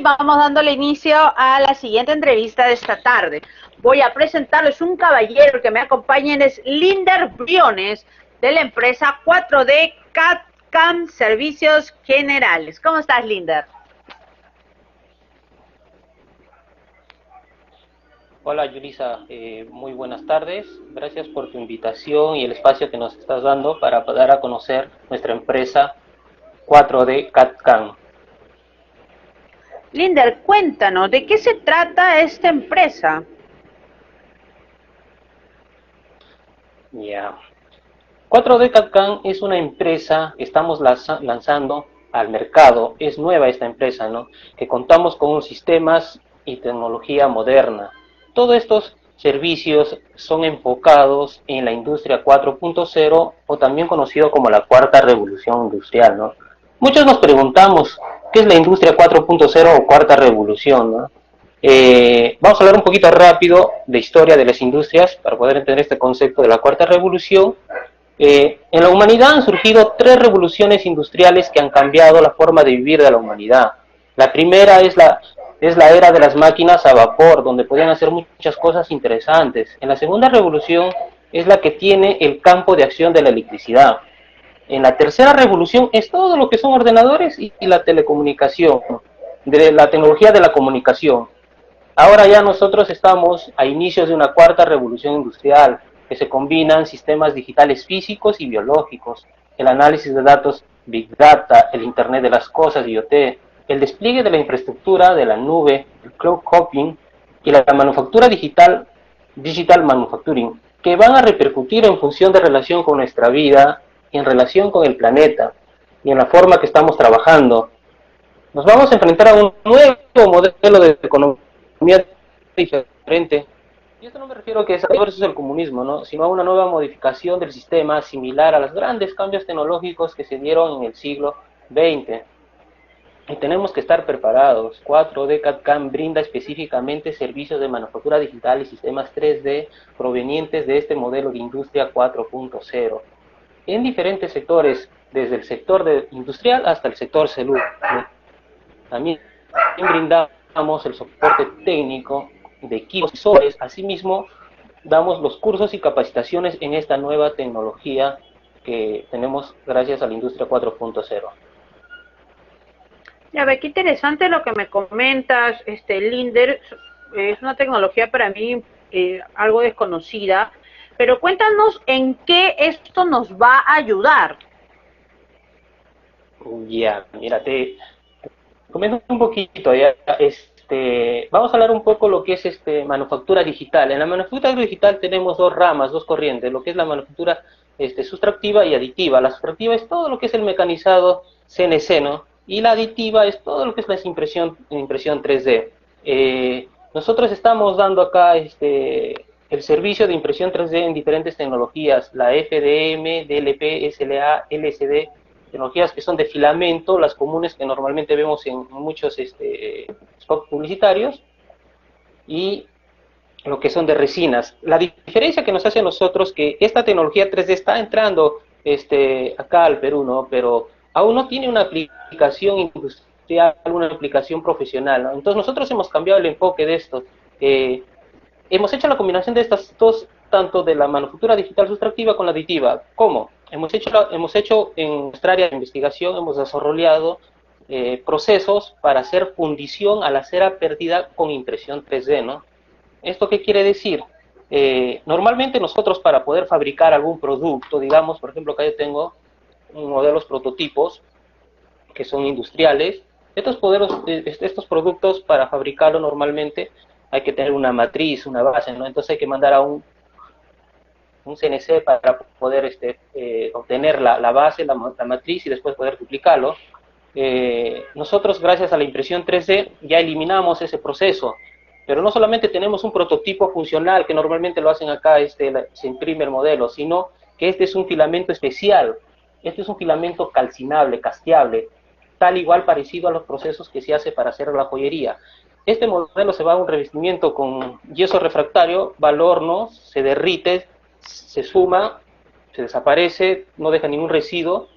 vamos dándole inicio a la siguiente entrevista de esta tarde. Voy a presentarles un caballero que me acompaña, es Linder Briones, de la empresa 4D CATCAM Servicios Generales. ¿Cómo estás, Linder? Hola Yulisa, eh, muy buenas tardes. Gracias por tu invitación y el espacio que nos estás dando para dar a conocer nuestra empresa 4D CATCAM. Linder, cuéntanos, ¿de qué se trata esta empresa? Ya. 4D CATCAM es una empresa que estamos lanzando al mercado. Es nueva esta empresa, ¿no? Que contamos con sistemas y tecnología moderna todos estos servicios son enfocados en la industria 4.0 o también conocido como la cuarta revolución industrial. ¿no? Muchos nos preguntamos, ¿qué es la industria 4.0 o cuarta revolución? Eh, vamos a hablar un poquito rápido de historia de las industrias para poder entender este concepto de la cuarta revolución. Eh, en la humanidad han surgido tres revoluciones industriales que han cambiado la forma de vivir de la humanidad. La primera es la es la era de las máquinas a vapor, donde podían hacer muchas cosas interesantes. En la segunda revolución es la que tiene el campo de acción de la electricidad. En la tercera revolución es todo lo que son ordenadores y, la telecomunicación, de la tecnología de la comunicación. Ahora ya nosotros estamos a inicios de una cuarta revolución industrial, que se combinan sistemas digitales físicos y biológicos, el análisis de datos Big Data, el Internet de las Cosas, IoT, el despliegue de la infraestructura de la nube, el cloud computing y la manufactura digital, digital manufacturing, que van a repercutir en función de relación con nuestra vida, en relación con el planeta y en la forma que estamos trabajando. Nos vamos a enfrentar a un nuevo modelo de economía diferente. Y esto no me refiero a que es el comunismo, ¿no? sino a una nueva modificación del sistema similar a los grandes cambios tecnológicos que se dieron en el siglo XX y tenemos que estar preparados. 4D CAD-CAM brinda específicamente servicios de manufactura digital y sistemas 3D provenientes de este modelo de industria 4.0 en diferentes sectores, desde el sector de industrial hasta el sector salud. También brindamos el soporte técnico de equipos y asesores. Asimismo, damos los cursos y capacitaciones en esta nueva tecnología que tenemos gracias a la industria 4.0. Ya ve, qué interesante lo que me comentas, este Linder, es una tecnología para mí eh, algo desconocida, pero cuéntanos en qué esto nos va a ayudar. Ya, mírate, comento un poquito, ya, este, vamos a hablar un poco lo que es este manufactura digital. En la manufactura digital tenemos dos ramas, dos corrientes, lo que es la manufactura este, sustractiva y aditiva. La sustractiva es todo lo que es el mecanizado CNC, ¿no? y la aditiva es todo lo que es la impresión, impresión 3D. Eh, nosotros estamos dando acá este, el servicio de impresión 3D en diferentes tecnologías, la FDM, DLP, SLA, LSD, tecnologías que son de filamento, las comunes que normalmente vemos en muchos este, spots publicitarios, y lo que son de resinas. La diferencia que nos hace a nosotros que esta tecnología 3D está entrando este, acá al Perú, ¿no? Pero aún no tiene una aplicación industrial, una aplicación profesional. Entonces nosotros hemos cambiado el enfoque de esto. Eh, hemos hecho la combinación de estas dos, tanto de la manufactura digital sustractiva con la aditiva. ¿Cómo? Hemos hecho, hemos hecho en nuestra área de investigación, hemos desarrollado eh, procesos para hacer fundición a la cera perdida con impresión 3D. ¿no? ¿Esto qué quiere decir? Eh, normalmente nosotros para poder fabricar algún producto, digamos, por ejemplo, acá yo tengo modelos prototipos que son industriales. Estos, modelos, eh, estos productos para fabricarlo normalmente hay que tener una matriz, una base, ¿no? Entonces hay que mandar a un, un CNC para poder este, eh, obtener la, la base, la, matriz y después poder duplicarlo. Eh, nosotros, gracias a la impresión 3D, ya eliminamos ese proceso. Pero no solamente tenemos un prototipo funcional, que normalmente lo hacen acá, este, se imprime el modelo, sino que este es un filamento especial este es un filamento calcinable, casteable, tal igual parecido a los procesos que se hace para hacer la joyería. Este modelo se va a un revestimiento con yeso refractario, va al horno, se derrite, se suma, se desaparece, no deja ningún residuo,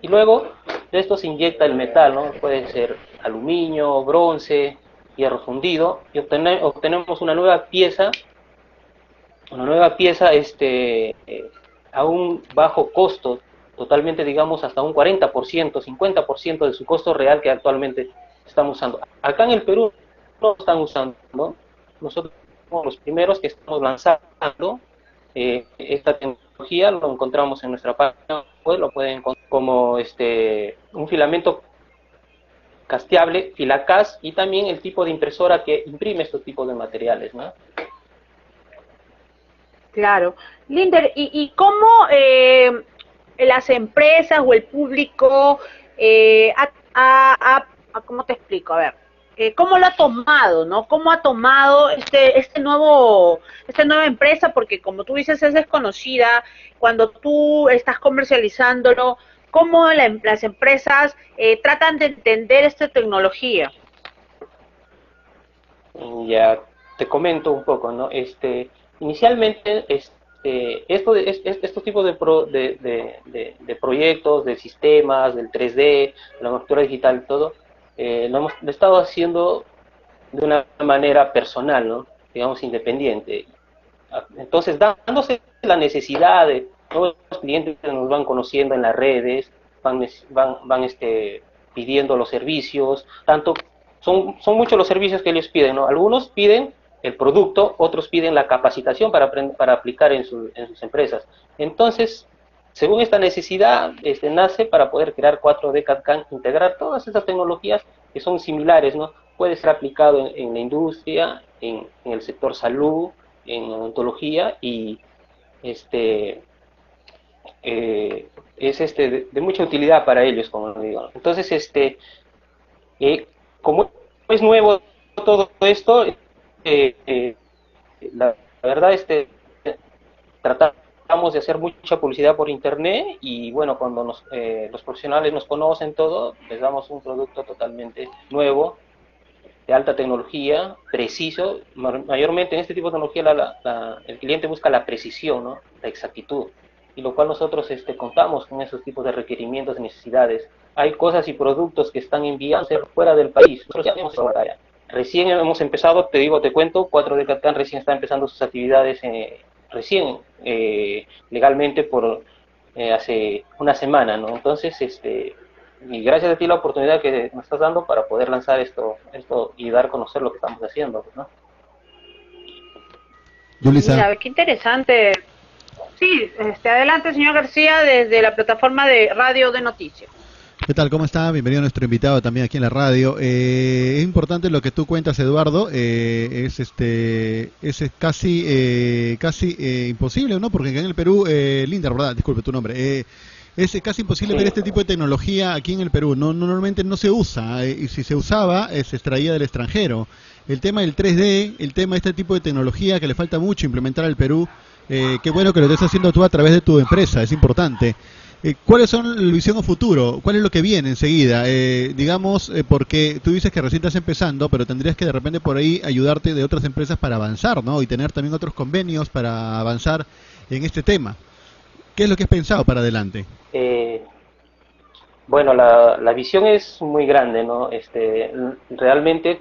y luego de esto se inyecta el metal, ¿no? Puede ser aluminio, bronce, hierro fundido y obtenemos una nueva pieza, una nueva pieza este, eh, a un bajo costo, totalmente digamos hasta un 40%, 50% de su costo real que actualmente estamos usando. Acá en el Perú no están usando, nosotros somos los primeros que estamos lanzando eh, esta tecnología, lo encontramos en nuestra página web, lo pueden encontrar como este, un filamento casteable, filacas y también el tipo de impresora que imprime estos tipos de materiales, ¿no? Claro. Linder, ¿y, y cómo eh, las empresas o el público eh, a, ¿cómo te explico? A ver, eh, ¿cómo lo ha tomado, no? ¿Cómo ha tomado este, este nuevo, esta nueva empresa? Porque como tú dices, es desconocida. Cuando tú estás comercializándolo, ¿cómo em, las empresas eh, tratan de entender esta tecnología? Ya, te comento un poco, ¿no? Este, inicialmente, este, esto, estos tipos de, de, proyectos, de sistemas, del 3D, la manufactura digital, todo, eh, lo hemos estado haciendo de una manera personal, ¿no? digamos, independiente. Entonces, dándose la necesidad de nuevos clientes que nos van conociendo en las redes, van, van, van este, pidiendo los servicios, tanto son, muchos los servicios que ellos piden, ¿no? Algunos piden el producto, otros piden la capacitación para, para aplicar en, en sus empresas. Entonces, según esta necesidad, este, nace para poder crear 4D CAD integrar todas estas tecnologías que son similares, ¿no? Puede ser aplicado en, la industria, en, el sector salud, en odontología y este eh, es este de, mucha utilidad para ellos, como digo. Entonces, este eh, como es nuevo todo esto, eh, eh, la, verdad, este, tratamos de hacer mucha publicidad por internet y bueno, cuando nos, eh, los profesionales nos conocen todo, les damos un producto totalmente nuevo, de alta tecnología, preciso. Mayormente en este tipo de tecnología el cliente busca la precisión, ¿no? la exactitud, y lo cual nosotros este, contamos con esos tipos de requerimientos y necesidades. Hay cosas y productos que están enviando fuera del país. Nosotros ya tenemos esa batalla Recién hemos empezado, te digo, te cuento, 4D Catán recién está empezando sus actividades eh, recién, eh, legalmente por eh, hace una semana, ¿no? Entonces, este, y gracias a ti la oportunidad que nos estás dando para poder lanzar esto, esto y dar a conocer lo que estamos haciendo, ¿no? Mira, qué interesante. Sí, este, adelante, señor García, desde la plataforma de Radio de Noticias. ¿Qué tal? ¿Cómo está? Bienvenido a nuestro invitado también aquí en la radio. Eh, es importante lo que tú cuentas, Eduardo. Eh, es este, es casi, eh, casi imposible, ¿no? Porque en el Perú, Linda, ¿verdad? Disculpe tu nombre. es casi imposible ver este tipo de tecnología aquí en el Perú. No, normalmente no se usa y si se usaba se extraía del extranjero. El tema del 3D, el tema de este tipo de tecnología que le falta mucho implementar al Perú. qué bueno que lo estés haciendo tú a través de tu empresa. Es importante. Eh, ¿Cuáles son la visión o futuro? ¿Cuál es lo que viene enseguida? Eh, digamos, eh, porque tú dices que recién estás empezando, pero tendrías que de repente por ahí ayudarte de otras empresas para avanzar, ¿no? Y tener también otros convenios para avanzar en este tema. ¿Qué es lo que has pensado para adelante? bueno, la, la, visión es muy grande, ¿no? Este, realmente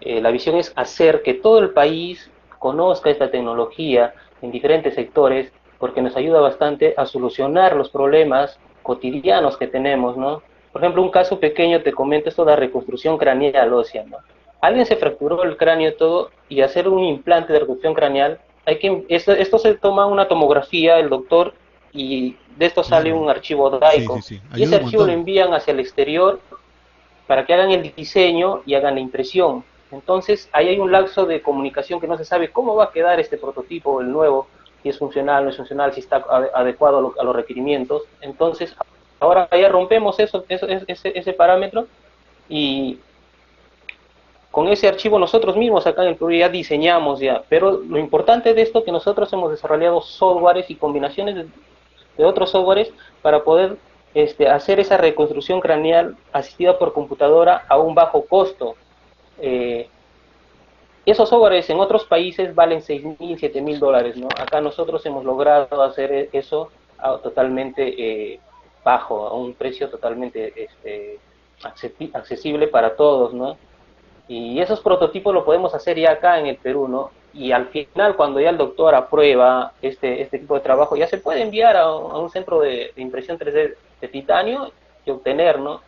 la visión es hacer que todo el país conozca esta tecnología en diferentes sectores porque nos ayuda bastante a solucionar los problemas cotidianos que tenemos, ¿no? Por ejemplo, un caso pequeño, te comento esto de la reconstrucción craneal ósea, ¿no? Alguien se fracturó el cráneo y todo, y hacer un implante de reconstrucción craneal, hay que, esto, esto se toma una tomografía, el doctor, y de esto sale un archivo DAICO, y ese archivo lo envían hacia el exterior para que hagan el diseño y hagan la impresión. Entonces, ahí hay un lapso de comunicación que no se sabe cómo va a quedar este prototipo, el nuevo, si es funcional, no es funcional, si está adecuado a, los requerimientos. Entonces, ahora ya rompemos eso, ese, ese parámetro y con ese archivo nosotros mismos acá en el Perú ya diseñamos ya, pero lo importante de esto es que nosotros hemos desarrollado softwares y combinaciones de, otros softwares para poder este, hacer esa reconstrucción craneal asistida por computadora a un bajo costo. Eh, esos softwares en otros países valen 6 mil, 7 mil dólares, ¿no? Acá nosotros hemos logrado hacer e-, eso totalmente eh, bajo, a un precio totalmente este, accesible para todos, ¿no? Y esos prototipos lo podemos hacer ya acá en el Perú, ¿no? Y al final, cuando ya el doctor aprueba este, este tipo de trabajo, ya se puede enviar a, un centro de, impresión 3D de titanio y obtener, ¿no?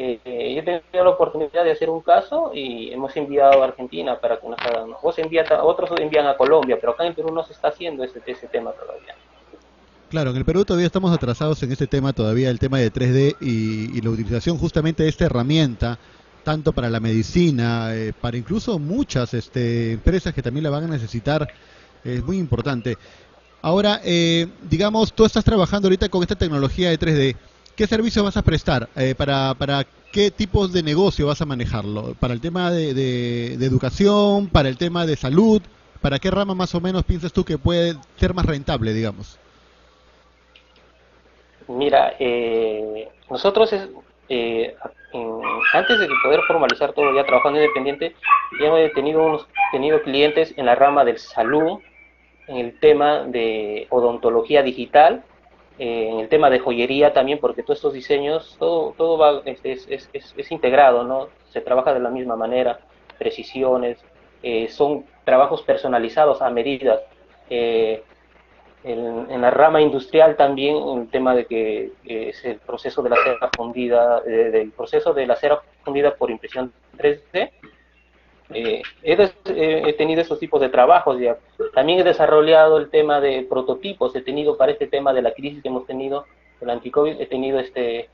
Eh, yo he tenido la oportunidad de hacer un caso y hemos enviado a Argentina para que nos hagan. Vos envía, otros envían a Colombia, pero acá en Perú no se está haciendo ese, ese tema todavía. Claro, en el Perú todavía estamos atrasados en este tema, todavía el tema de 3D y, la utilización justamente de esta herramienta, tanto para la medicina, eh, para incluso muchas este, empresas que también la van a necesitar, es muy importante. Ahora, eh, digamos, tú estás trabajando ahorita con esta tecnología de 3D. ¿Qué servicios vas a prestar? Eh, para, ¿Para qué tipos de negocio vas a manejarlo? ¿Para el tema de, de educación? ¿Para el tema de salud? ¿Para qué rama más o menos piensas tú que puede ser más rentable, digamos? Mira, eh, nosotros eh, antes de poder formalizar todo ya trabajando independiente, ya hemos tenido, unos, tenido clientes en la rama del salud, en el tema de odontología digital, eh, en el tema de joyería también, porque todos estos diseños, todo, todo va, este, es, es, es, integrado, ¿no? Se trabaja de la misma manera, precisiones, son trabajos personalizados a medida. Eh, en, la rama industrial también el tema de que es el proceso de la cera fundida, del proceso de la cera fundida por impresión 3D. Eh, he, tenido esos tipos de trabajos ya. También he desarrollado el tema de prototipos. He tenido para este tema de la crisis que hemos tenido, el anticovid, he tenido este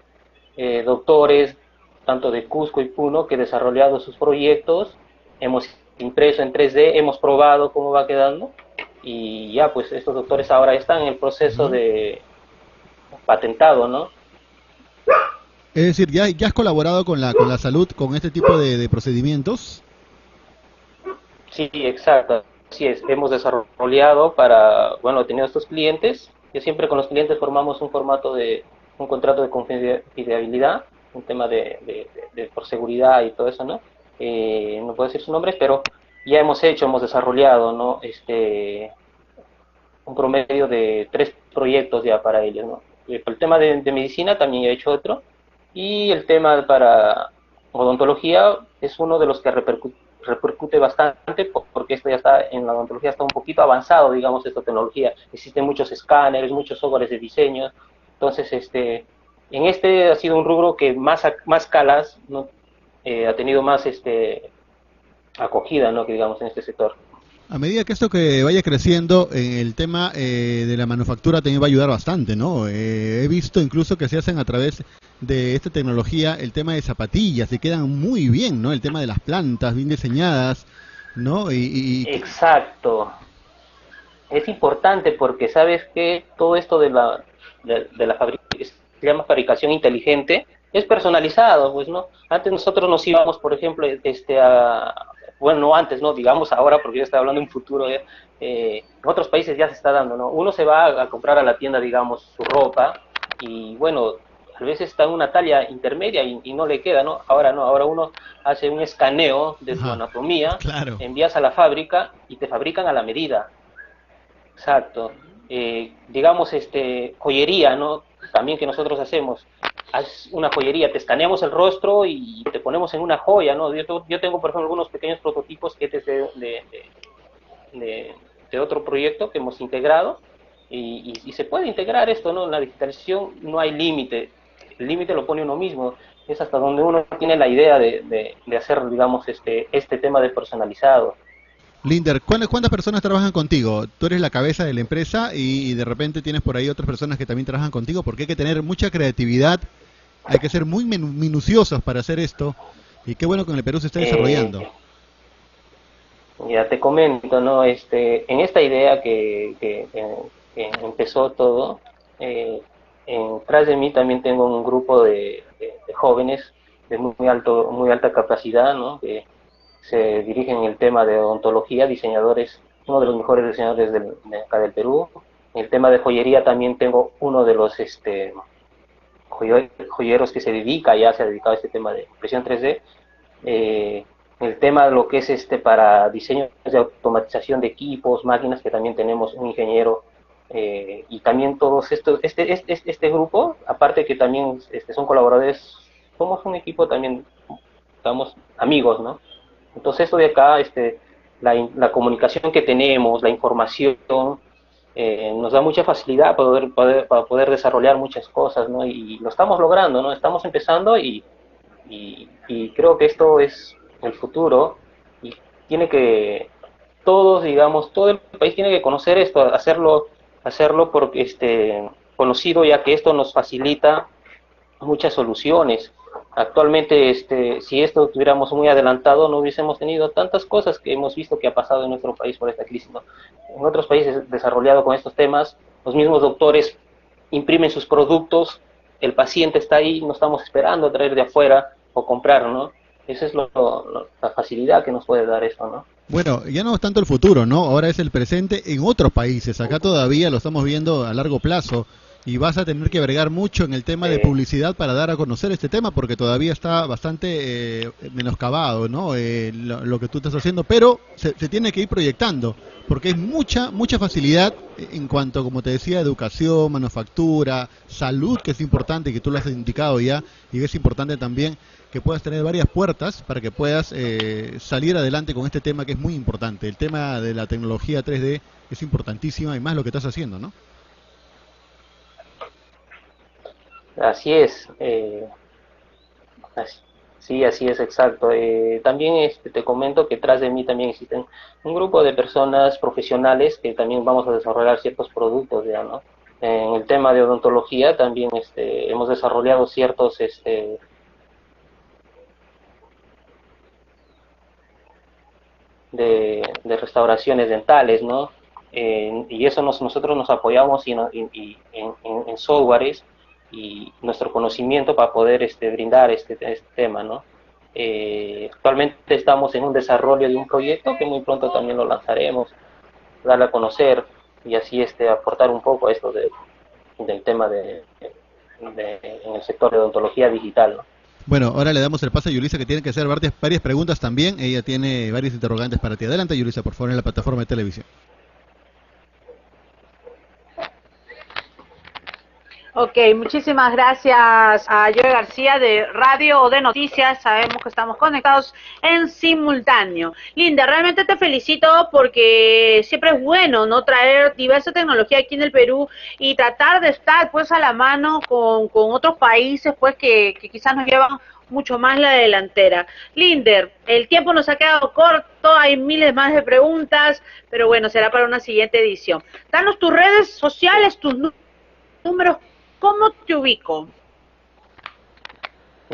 eh, doctores, tanto de Cusco y Puno, que he desarrollado sus proyectos. Hemos impreso en 3D, hemos probado cómo va quedando y ya pues estos doctores ahora están en el proceso de patentado, ¿no? Es decir, ¿ya, ya has colaborado con la, con la salud con este tipo de, procedimientos? Sí, exacto. Sí, es. hemos desarrollado para, bueno, tenido estos clientes, que siempre con los clientes formamos un formato de, un contrato de confidencialidad, un tema de, de, por seguridad y todo eso, ¿no? Eh, no puedo decir sus nombres, pero ya hemos hecho, hemos desarrollado, ¿no? Este, un promedio de tres proyectos ya para ellos, ¿no? El tema de, medicina también he hecho otro. Y el tema para odontología es uno de los que repercute, bastante porque esto ya está en la odontología está un poquito avanzado, digamos, esta tecnología. Existen muchos escáneres, muchos softwares de diseño. Entonces, este, en este ha sido un rubro que más, más calas, ¿no? Eh, ha tenido más este, acogida, ¿no? Que digamos en este sector. A medida que esto que vaya creciendo, en el tema eh, de la manufactura también va a ayudar bastante, ¿no? Eh, he visto incluso que se hacen a través de esta tecnología el tema de zapatillas y quedan muy bien, ¿no? El tema de las plantas bien diseñadas, ¿no? Y, Exacto. Es importante porque sabes que todo esto de la, de, la fabricación, se llama fabricación inteligente, es personalizado, pues, ¿no? Antes nosotros nos íbamos, por ejemplo, este, a, bueno, no antes, no, digamos ahora, porque yo estoy hablando en futuro, eh, en otros países ya se está dando, ¿no? Uno se va a, comprar a la tienda, digamos, su ropa y bueno, a veces está en una talla intermedia y, no le queda, ¿no? Ahora no, ahora uno hace un escaneo de su anatomía, envías a la fábrica y te fabrican a la medida. Exacto. Eh, digamos, este, joyería, ¿no? También que nosotros hacemos haz una joyería, te escaneamos el rostro y te ponemos en una joya, ¿no? Yo, yo tengo, por ejemplo, algunos pequeños prototipos que es de, de, de, otro proyecto que hemos integrado y, y, se puede integrar esto, ¿no? En la digitalización no hay límite, el límite lo pone uno mismo, es hasta donde uno tiene la idea de, hacer, digamos, este, este tema de personalizado. Linder, ¿cuántas personas trabajan contigo? Tú eres la cabeza de la empresa y, de repente tienes por ahí otras personas que también trabajan contigo porque hay que tener mucha creatividad hay que ser muy minuciosos para hacer esto y qué bueno que en el Perú se está eh, desarrollando. ya te comento, ¿no? Este, en esta idea que, que, empezó todo, eh, tras de mí también tengo un grupo de, jóvenes de muy, alto, muy alta capacidad, ¿no? Que se dirigen en el tema de odontología, diseñadores, uno de los mejores diseñadores del, de acá del Perú. En el tema de joyería también tengo uno de los este, joyeros que se dedica, ya se ha dedicado a este tema de impresión 3D. Eh, el tema de lo que es este para diseño de automatización de equipos, máquinas, que también tenemos un ingeniero eh, y también todos estos, este, este, este, este, grupo, aparte que también este, son colaboradores somos un equipo también, estamos amigos, ¿no? Entonces esto de acá, este, la, comunicación que tenemos, la información, eh, nos da mucha facilidad para poder, poder, para poder desarrollar muchas cosas, ¿no? Y lo estamos logrando, ¿no? Estamos empezando y, y, y creo que esto es el futuro y tiene que, todos, digamos, todo el país tiene que conocer esto, hacerlo, hacerlo porque este, conocido, ya que esto nos facilita muchas soluciones. Actualmente, este, si esto tuviéramos muy adelantado, no hubiésemos tenido tantas cosas que hemos visto que ha pasado en nuestro país por esta crisis. ¿no? En otros países desarrollados con estos temas, los mismos doctores imprimen sus productos, el paciente está ahí, no estamos esperando a traer de afuera o comprar, ¿no? Esa es la facilidad que nos puede dar esto, ¿no? Bueno, ya no es tanto el futuro, ¿no? Ahora es el presente en otros países. Acá todavía lo estamos viendo a largo plazo y vas a tener que bregar mucho en el tema de publicidad para dar a conocer este tema porque todavía está bastante eh, menoscabado, ¿no? Eh, lo, lo, que tú estás haciendo, pero se, se, tiene que ir proyectando porque hay mucha mucha facilidad en cuanto, como te decía, educación, manufactura, salud, que es importante y que tú lo has indicado ya y es importante también que puedas tener varias puertas para que puedas eh, salir adelante con este tema que es muy importante. El tema de la tecnología 3D es importantísima y más lo que estás haciendo, ¿no? Así es. Eh, sí, así es, exacto. Eh, también este, te comento que tras de mí también existen un grupo de personas profesionales que también vamos a desarrollar ciertos productos, ya, ¿no? En el tema de odontología también este, hemos desarrollado ciertos este, de, de restauraciones dentales, ¿no? Eh, y eso nos, nosotros nos apoyamos y, y, y en, en, softwares y nuestro conocimiento para poder este, brindar este, este tema, ¿no? Eh, actualmente estamos en un desarrollo de un proyecto que muy pronto también lo lanzaremos, darle a conocer y así este, aportar un poco a esto de, del tema de, en el sector de odontología digital, ¿no? Bueno, ahora le damos el paso a Yulisa que tiene que hacer varias, varias preguntas también. Ella tiene varios interrogantes para ti. Adelante, Yulisa, por favor, en la plataforma de televisión. Ok, muchísimas gracias a Joe García de Radio o de Noticias. Sabemos que estamos conectados en simultáneo. Linda, realmente te felicito porque siempre es bueno no traer diversa tecnología aquí en el Perú y tratar de estar pues a la mano con, con otros países pues que, que quizás nos llevan mucho más la delantera. Linder, el tiempo nos ha quedado corto, hay miles más de preguntas, pero bueno, será para una siguiente edición. Danos tus redes sociales, tus números ¿Cómo te ubico?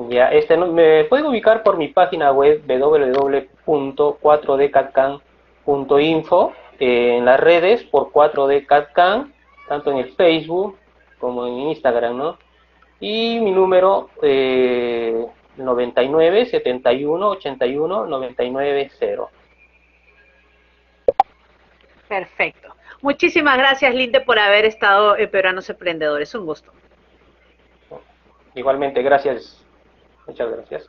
Ya, este, me pueden ubicar por mi página web www.4dcatcan.info, eh, en las redes por 4dcatcan, tanto en el Facebook como en Instagram, ¿no? Y mi número eh, 99 71 81 99 0. Perfecto. Muchísimas gracias, Linde, por haber estado en Peruanos Emprendedores. Un gusto. Igualmente, gracias. Muchas gracias.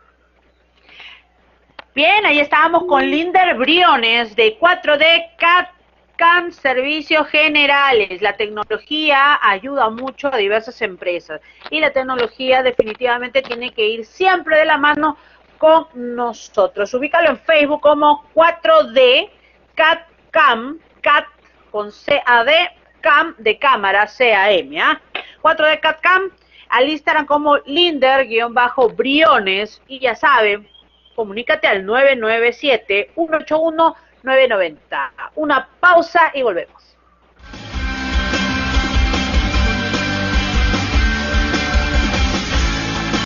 Bien, ahí estábamos con Linder Briones de 4D CAD Servicios Generales. La tecnología ayuda mucho a diversas empresas y la tecnología definitivamente tiene que ir siempre de la mano con nosotros. Ubícalo en Facebook como 4D CAD CAM, CAD con CAD, CAM de cámara, CAM, ¿ah? 4D CAD CAM, al Instagram como Linder-Briones y ya saben, comunícate al 997-181-990. Una pausa y volvemos.